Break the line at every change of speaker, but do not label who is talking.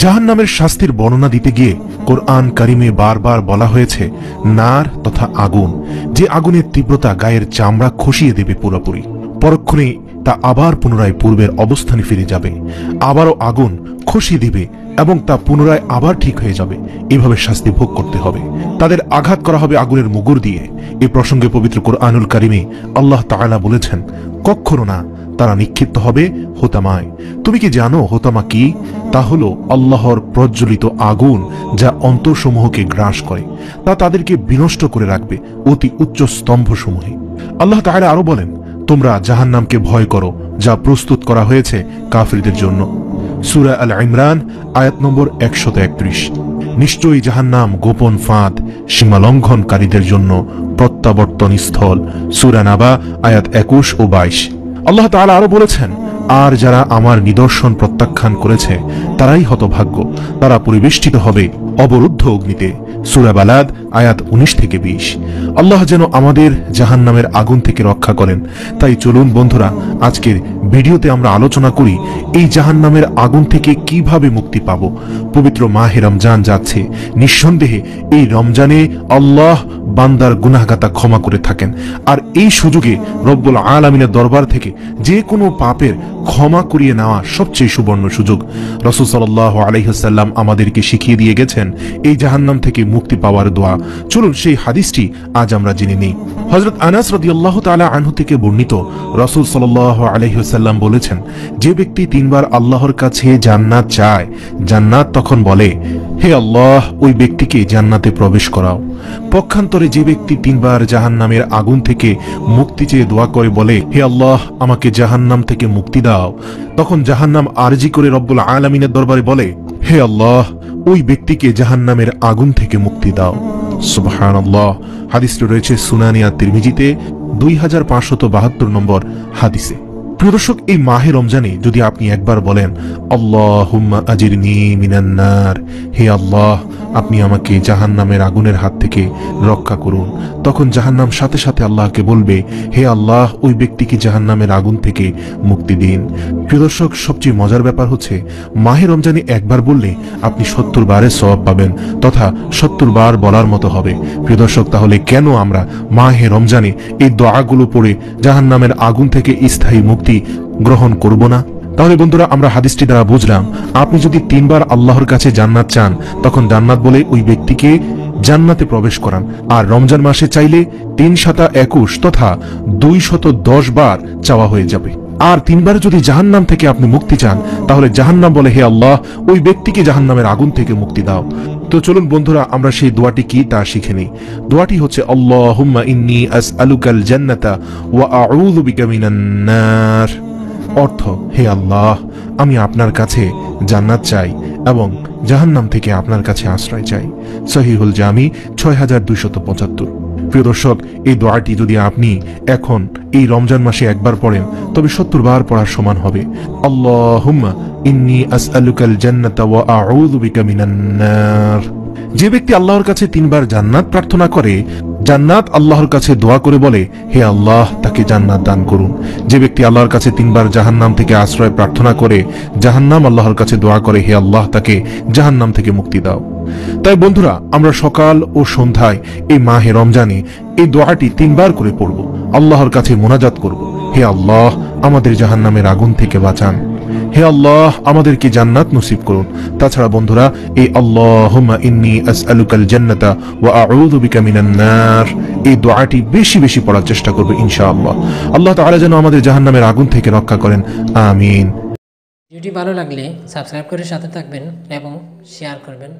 জাহান নামের শাস্তির বর্ণনা দিতে গিয়ে কোরআন কারিমে বারবার বলা হয়েছে, নার তথা আগুন, যে আগুনের তীব্রতা গায়ের চামড়া খসিয়ে দেবে পুরোপুরি। পরক্ষণে তা আবার পুনরায় পূর্বের অবস্থানে ফিরে যাবে, আবারও আগুন খসিয়ে দিবে এবং তা পুনরায় আবার ঠিক হয়ে যাবে। এভাবে শাস্তি ভোগ করতে হবে। তাদের আঘাত করা হবে আগুনের মুগুর দিয়ে। এ প্রসঙ্গে পবিত্র কোরআনুল কারিমে আল্লাহ তাআলা বলেছেন কখনো না তারা নিক্ষিপ্ত হবে হোতামায়। তুমি কি জানো হোতামা কি? তা হলো আল্লাহর প্রজ্বলিত আগুন যা অন্তরসমূহকে গ্রাস করে। তা তাদেরকে বিনষ্ট করে রাখবে অতি উচ্চ স্তম্ভসমূহে। আল্লাহ তাআলা আরও বলেন, তোমরা জাহান্নামকে ভয় করো, যা প্রস্তুত করা হয়েছে কাফিরদের জন্য। সুরা আল ইমরান, আয়াত নম্বর একশত একত্রিশ নিশ্চয়ই জাহান্নাম গোপন ফাঁদ, সীমালঙ্ঘনকারীদের জন্য প্রত্যাবর্তন স্থল সুরা নাবা, আয়াত একুশ ও বাইশ। আল্লাহ তাআলা আরও বলেছেন, আর যারা আমার নিদর্শন প্রত্যাখ্যান করেছে, তারাই হতভাগ্য। তারা পরিবেষ্টিত হবে অবরুদ্ধ অগ্নিতে। সুরা বালাদ, আয়াত উনিশ থেকে বিশ। আল্লাহ যেন আমাদের জাহান্নামের আগুন থেকে রক্ষা করেন। তাই চলুন বন্ধুরা, আজকের ভিডিওতে আমরা আলোচনা করি, এই জাহান্নামের আগুন থেকে কীভাবে মুক্তি পাব? পবিত্র মাহে রমজান যাচ্ছে। নিঃসন্দেহে এই রমজানে আল্লাহ বান্দার গুনাহগাতা ক্ষমা করে থাকেন। আর এই সুযোগে রব্বুল আলমিনের দরবার থেকে যে কোনো পাপের ক্ষমা করিয়ে নেওয়া সবচেয়ে সুবর্ণ সুযোগ। রসুল সাল্লাহ আলহিহাল্লাম আমাদেরকে শিখিয়ে দিয়ে গেছেন, এই জাহান্নাম থেকে মুক্তি পাওয়ার দোয়া। চলুন সেই হাদিসটি আজ আমরা জেনে নিই। হজরত আনাস রদিয়াল্লাহ তালা আনহু থেকে বর্ণিত রসুল সাল্লাহ আলহিহাল্লাম বলেছেন, যে ব্যক্তি তিনবার আল্লাহর কাছে জান্নাত চায়, জান্নাত তখন বলে, হে আল্লাহ, ওই ব্যক্তিকে জান্নাতে প্রবেশ করাও। পক্ষান্তরে যে ব্যক্তি তিনবার জাহান্নামের আগুন থেকে মুক্তি চেয়ে দোয়া করে বলে, হে আল্লাহ, আমাকে জাহান্নাম থেকে মুক্তি দাও। তখন জাহান্নাম আরজি করে রব্বুল আলমিনের দরবারে বলে, হে আল্লাহ, ওই ব্যক্তিকে জাহান্নামের আগুন থেকে মুক্তি দাও। সুবহান আল্লাহ হাদিসটি রয়েছে সুনানিয়া তিরমিজিতে, দুই হাজার পাঁচশত বাহাত্তর নম্বর হাদিসে। প্রদর্শক এই মাহে রমজানে যদি আপনি একবার বলেন আল্লাহ আজিরনি মিনান্নার হে আল্লাহ আপনি আমাকে জাহান্নামের আগুনের হাত থেকে রক্ষা করুন। তখন জাহান্নাম সাথে সাথে আল্লাহকে বলবে, হে আল্লাহ, ওই ব্যক্তিকে জাহান্নামের আগুন থেকে মুক্তি দিন। প্রিয় দর্শক, সবচেয়ে মজার ব্যাপার হচ্ছে, মাহে রমজানে একবার বললে আপনি সত্তর বারের সবাব পাবেন, তথা সত্তর বার বলার মতো হবে। প্রিয় দর্শক, তাহলে কেন আমরা মাহে রমজানে এই দোয়াগুলো পড়ে জাহান্নামের আগুন থেকে স্থায়ী মুক্তি গ্রহণ করব না? তাহলে বন্ধুরা, আমরা হাদিসটি দ্বারা বুঝলাম, আপনি যদি তিনবার আল্লাহর কাছে জান্নাত চান, তখন জান্নাত বলে ওই ব্যক্তিকে জান্নাতে প্রবেশ করান। আর রমজান মাসে চাইলে তিন সাতা একুশ তথা দুই শত দশ বার চাওয়া হয়ে যাবে। আর তিনবার যদি জাহান্নাম থেকে আপনি মুক্তি চান, তাহলে জাহান্নাম বলে, হে আল্লাহ, ওই ব্যক্তিকে জাহান্নামের আগুন থেকে মুক্তি দাও। তো চলুন বন্ধুরা, আমরা সেই দোয়াটি কি তা শিখে নিই। দোয়াটি হচ্ছে, আল্লাহুম্মা ইন্নী আসআলুকাল জান্নাতা ওয়া আউযু বিকা মিনান নার। অর্থ, হে আল্লাহ, আমি আপনার কাছে জান্নাত চাই এবং জাহান্নাম থেকে আপনার কাছে আশ্রয় চাই। সহিহুল জামি ছয় হাজার দুইশত পঁচাত্তর। প্রিয় দর্শক, এই দোয়াটি যদি আপনি এখন, এই রমজান মাসে একবার পড়েন, তবে সত্তর বার পড়ার সমান হবে। আল্লাহুম্মা যে ব্যক্তি আল্লাহর কাছে তিনবার জান্নাত প্রার্থনা করে জান্নাত আল্লাহর কাছে দোয়া করে বলে, হে আল্লাহ, তাকে জান্নাত দান করুন। যে ব্যক্তি আল্লাহর কাছে তিনবার জাহান্নাম থেকে আশ্রয় প্রার্থনা করে, জাহান্নাম আল্লাহর কাছে দোয়া করে, হে আল্লাহ, তাকে জাহান্নাম থেকে মুক্তি দাও। তাই বন্ধুরা, আমরা সকাল ও সন্ধ্যায় এই মাহে রমজানে এই দোয়াটি তিনবার করে পড়ব। আল্লাহর কাছে মোনাজাত করব, হে আল্লাহ, আমাদের জাহান্নামের আগুন থেকে বাঁচান। হে আল্লাহ, আমাদেরকে জান্নাত নসিব করুন। তাছাড়া বন্ধুরা, এই আল্লাহুম্মা ইন্নী আসআলুকাল জান্নাতা ওয়া আউযু বিকা মিনান নার, এই দোয়াটি বেশি বেশি পড়ার চেষ্টা করবে ইনশাআল্লাহ। আল্লাহ তাআলা যেন আমাদের জাহান্নামের আগুন থেকে রক্ষা করেন। আমিন।
ভিডিওটি ভালো লাগলে সাবস্ক্রাইব করে সাথে থাকবেন এবং শেয়ার করবেন।